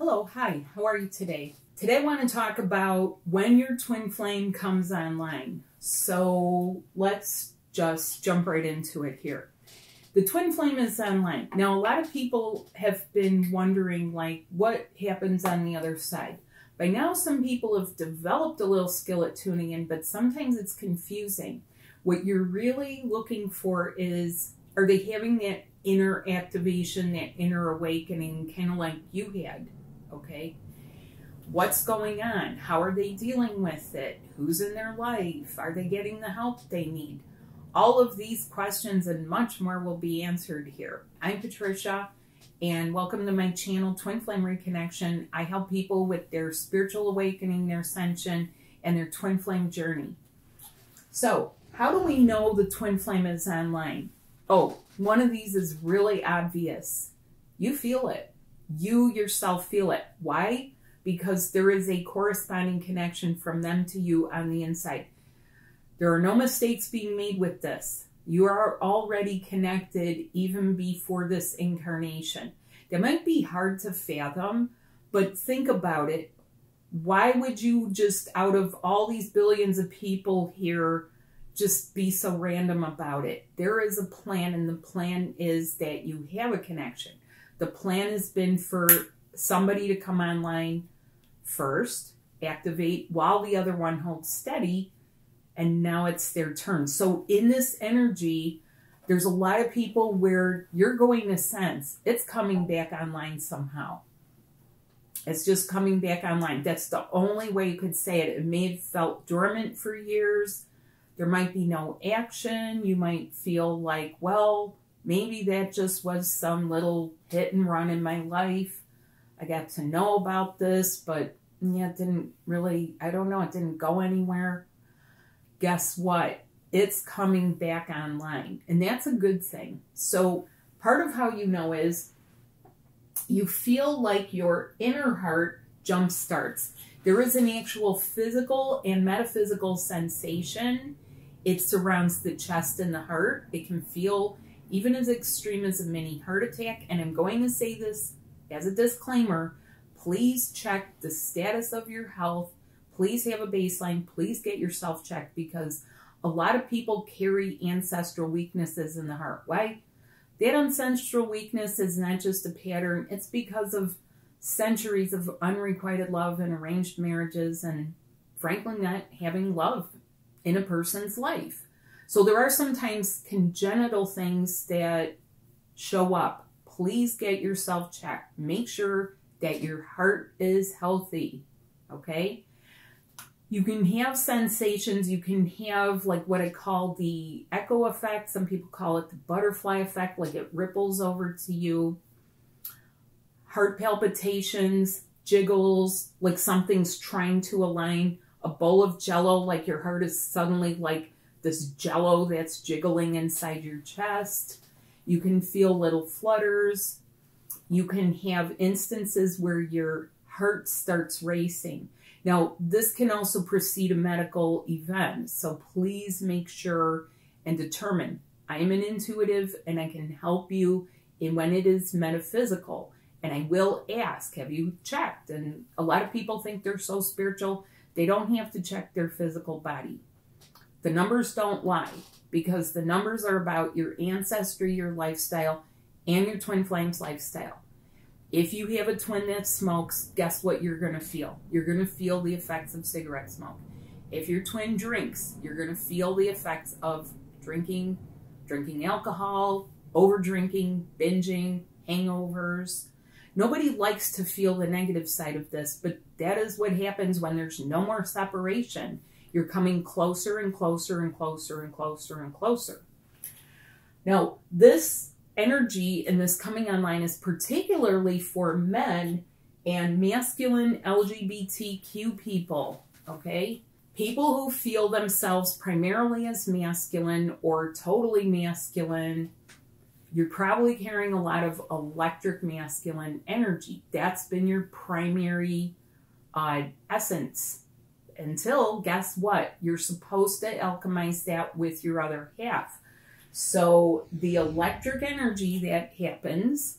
Hello, hi, how are you today? Today I want to talk about when your twin flame comes online. So let's just jump right into it here. The twin flame is online. Now, a lot of people have been wondering, like, what happens on the other side? By now, some people have developed a little skill at tuning in, but sometimes it's confusing. What you're really looking for is are they having that inner activation, that inner awakening, kind of like you had? Okay. What's going on? How are they dealing with it? Who's in their life? Are they getting the help they need? All of these questions and much more will be answered here. I'm Patricia, and welcome to my channel, Twin Flame Reconnection. I help people with their spiritual awakening, their ascension, and their twin flame journey. So, how do we know the twin flame is online? Oh, one of these is really obvious. You feel it. You yourself feel it. Why? Because there is a corresponding connection from them to you on the inside. There are no mistakes being made with this. You are already connected even before this incarnation. That might be hard to fathom, but think about it. Why would you just, out of all these billions of people here, just be so random about it? There is a plan, and the plan is that you have a connection. The plan has been for somebody to come online first, activate while the other one holds steady, and now it's their turn. So in this energy, there's a lot of people where you're going to sense it's coming back online somehow. It's just coming back online. That's the only way you could say it. It may have felt dormant for years. There might be no action. You might feel like, well, maybe that just was some little hit and run in my life. I got to know about this, but yeah, it didn't really, I don't know, it didn't go anywhere guess what? It's coming back online. And that's a good thing. So, part of how you know is you feel like your inner heart jump starts. There is an actual physical and metaphysical sensation. It surrounds the chest and the heart. It can feel even as extreme as a mini heart attack. And I'm going to say this as a disclaimer please check the status of your health please have a baseline. Please get yourself checked because a lot of people carry ancestral weaknesses in the heart. Why? That ancestral weakness is not just a pattern, it's because of centuries of unrequited love and arranged marriages and frankly not having love in a person's life. So there are sometimes congenital things that show up. Please get yourself checked. Make sure that your heart is healthy. Okay? you can have sensations. You can have like what I call the echo effect. Some people call it the butterfly effect, like it ripples over to you. Heart palpitations, jiggles, like something's trying to align. A bowl of jello, like your heart is suddenly like this jello that's jiggling inside your chest. You can feel little flutters. You can have instances where your heart starts racing now, this can also precede a medical event, so please make sure and determine. I am an intuitive and I can help you in when it is metaphysical. And I will ask, have you checked? And a lot of people think they're so spiritual, they don't have to check their physical body. The numbers don't lie because the numbers are about your ancestry, your lifestyle, and your twin flames lifestyle. If you have a twin that smokes, guess what you're going to feel? You're going to feel the effects of cigarette smoke. If your twin drinks, you're going to feel the effects of drinking, drinking alcohol, over drinking, binging, hangovers. Nobody likes to feel the negative side of this, but that is what happens when there's no more separation. You're coming closer and closer and closer and closer and closer. Now, this energy in this coming online is particularly for men and masculine LGBTQ people, okay? People who feel themselves primarily as masculine or totally masculine. You're probably carrying a lot of electric masculine energy. That's been your primary uh, essence until, guess what? You're supposed to alchemize that with your other half. So the electric energy that happens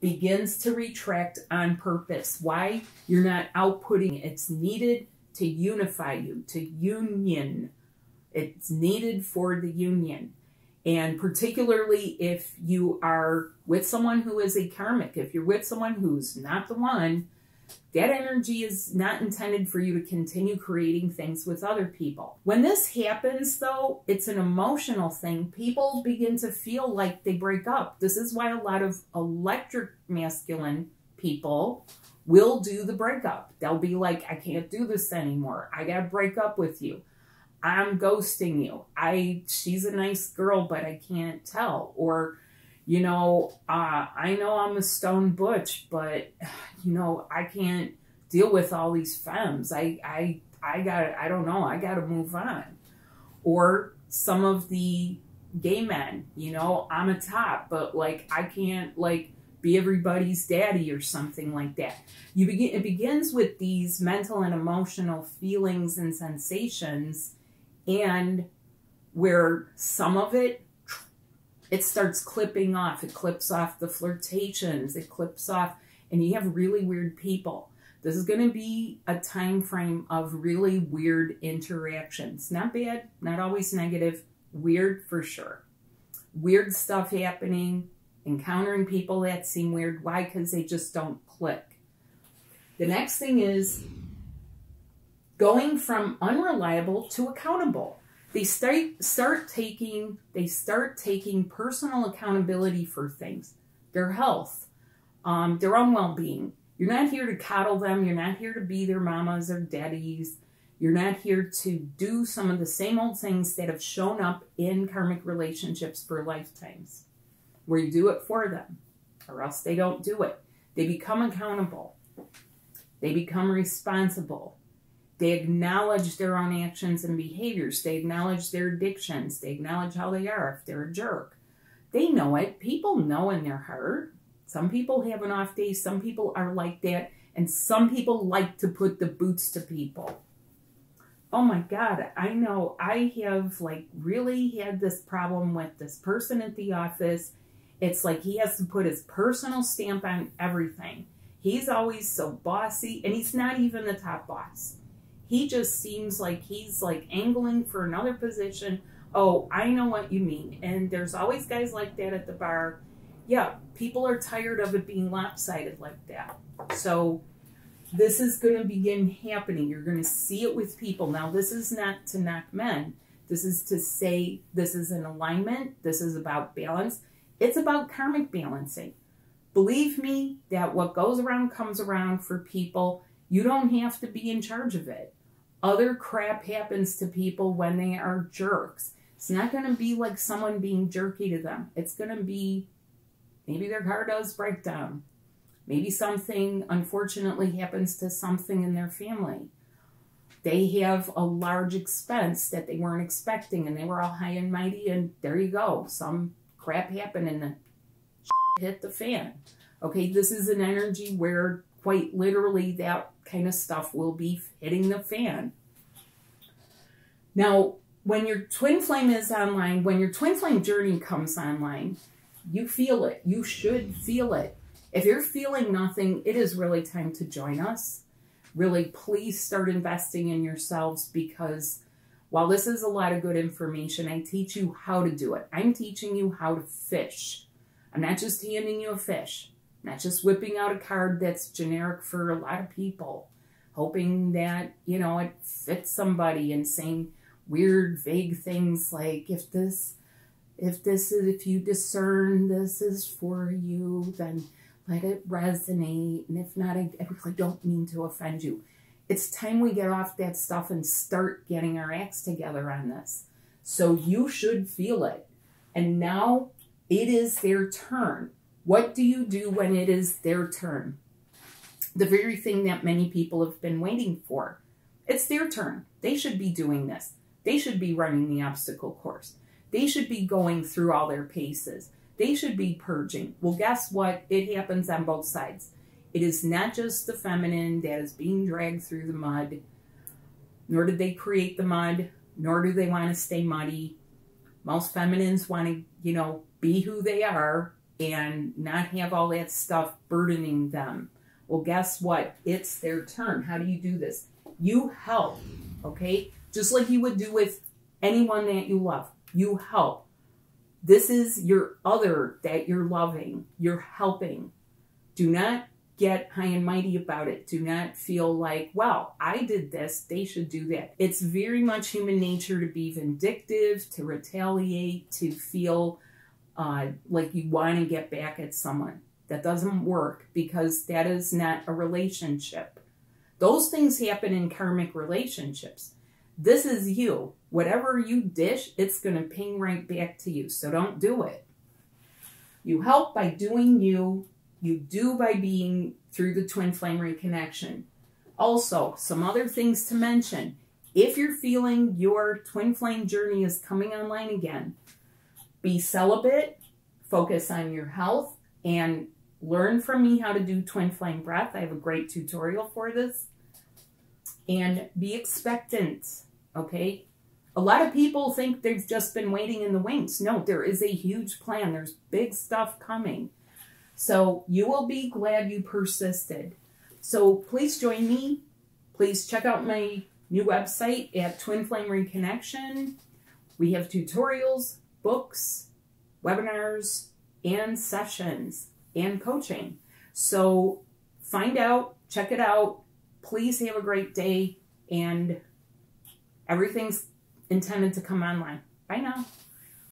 begins to retract on purpose. Why? You're not outputting. It's needed to unify you, to union. It's needed for the union. And particularly if you are with someone who is a karmic, if you're with someone who's not the one, that energy is not intended for you to continue creating things with other people. When this happens, though, it's an emotional thing. People begin to feel like they break up. This is why a lot of electric masculine people will do the breakup. They'll be like, I can't do this anymore. I got to break up with you. I'm ghosting you. I she's a nice girl, but I can't tell. Or you know, uh, I know I'm a stone butch, but you know, I can't deal with all these femmes. I, I, I got, I don't know, I got to move on. Or some of the gay men, you know, I'm a top, but like I can't like be everybody's daddy or something like that. You begin, it begins with these mental and emotional feelings and sensations, and where some of it it starts clipping off. It clips off the flirtations. It clips off, and you have really weird people. This is going to be a time frame of really weird interactions. Not bad, not always negative, weird for sure. Weird stuff happening, encountering people that seem weird. Why? Because they just don't click. The next thing is going from unreliable to accountable they start start taking they start taking personal accountability for things. Their health um, their own well-being. You're not here to coddle them. You're not here to be their mamas or daddies. You're not here to do some of the same old things that have shown up in karmic relationships for lifetimes. Where you do it for them or else they don't do it. They become accountable. They become responsible they acknowledge their own actions and behaviors. They acknowledge their addictions. They acknowledge how they are if they're a jerk. They know it. People know in their heart. Some people have an off day. Some people are like that. And some people like to put the boots to people. Oh my God, I know I have like really had this problem with this person at the office. It's like he has to put his personal stamp on everything. He's always so bossy, and he's not even the top boss he just seems like he's like angling for another position. Oh, I know what you mean. And there's always guys like that at the bar. Yeah, people are tired of it being lopsided like that. So this is going to begin happening. You're going to see it with people. Now, this is not to knock men. This is to say this is an alignment. This is about balance. It's about karmic balancing. Believe me that what goes around comes around for people. You don't have to be in charge of it. Other crap happens to people when they are jerks. It's not going to be like someone being jerky to them. It's going to be maybe their car does break down. Maybe something unfortunately happens to something in their family. They have a large expense that they weren't expecting and they were all high and mighty and there you go. Some crap happened and the hit the fan. Okay, this is an energy where quite literally that kind of stuff will be hitting the fan. Now, when your twin flame is online, when your twin flame journey comes online, you feel it. You should feel it. If you're feeling nothing, it is really time to join us. Really, please start investing in yourselves because while this is a lot of good information, I teach you how to do it. I'm teaching you how to fish. I'm not just handing you a fish. Not just whipping out a card that's generic for a lot of people, hoping that, you know, it fits somebody and saying weird, vague things like, if this, if this is, if you discern this is for you, then let it resonate. And if not, I, I don't mean to offend you. It's time we get off that stuff and start getting our acts together on this. So you should feel it. And now it is their turn. What do you do when it is their turn? The very thing that many people have been waiting for. It's their turn. They should be doing this. They should be running the obstacle course. They should be going through all their paces. They should be purging. Well, guess what? It happens on both sides. It is not just the feminine that is being dragged through the mud, nor did they create the mud, nor do they want to stay muddy. Most feminines want to, you know, be who they are and not have all that stuff burdening them. Well, guess what? It's their turn. How do you do this? You help, okay? Just like you would do with anyone that you love. You help. This is your other that you're loving. You're helping. Do not get high and mighty about it. Do not feel like, well, I did this, they should do that. It's very much human nature to be vindictive, to retaliate, to feel uh, like you want to get back at someone. That doesn't work because that is not a relationship. Those things happen in karmic relationships. This is you. Whatever you dish, it's going to ping right back to you. So don't do it. You help by doing you. You do by being through the twin flame reconnection. Also, some other things to mention. If you're feeling your twin flame journey is coming online again, be celibate, focus on your health, and learn from me how to do twin flame breath. I have a great tutorial for this. And be expectant, okay? A lot of people think they've just been waiting in the wings. No, there is a huge plan. There's big stuff coming. So you will be glad you persisted. So please join me. Please check out my new website at Twin Flame Reconnection. We have tutorials, books, webinars, and sessions and coaching. So find out, check it out. Please have a great day and everything's intended to come online. Bye now.